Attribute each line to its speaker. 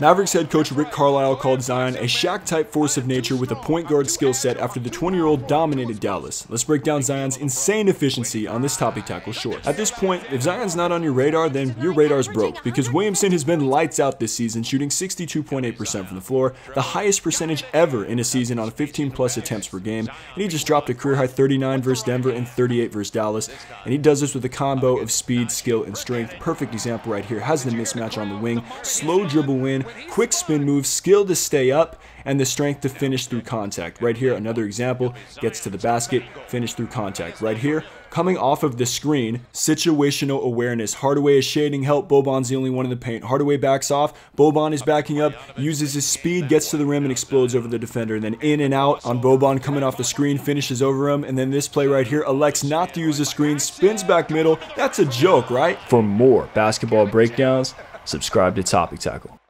Speaker 1: Mavericks head coach Rick Carlisle called Zion a Shaq-type force of nature with a point guard skill set after the 20-year-old dominated Dallas. Let's break down Zion's insane efficiency on this topic tackle short. At this point, if Zion's not on your radar, then your radar's broke because Williamson has been lights out this season, shooting 62.8% from the floor, the highest percentage ever in a season on 15 plus attempts per game, and he just dropped a career high 39 versus Denver and 38 versus Dallas, and he does this with a combo of speed, skill, and strength. Perfect example right here. Has the mismatch on the wing, slow dribble win, quick spin moves, skill to stay up, and the strength to finish through contact. Right here, another example, gets to the basket, finish through contact. Right here, coming off of the screen, situational awareness. Hardaway is shading help, Boban's the only one in the paint. Hardaway backs off, Boban is backing up, uses his speed, gets to the rim and explodes over the defender. And then in and out on Boban coming off the screen, finishes over him. And then this play right here, elects not to use the screen, spins back middle. That's a joke, right?
Speaker 2: For more basketball breakdowns, subscribe to Topic Tackle.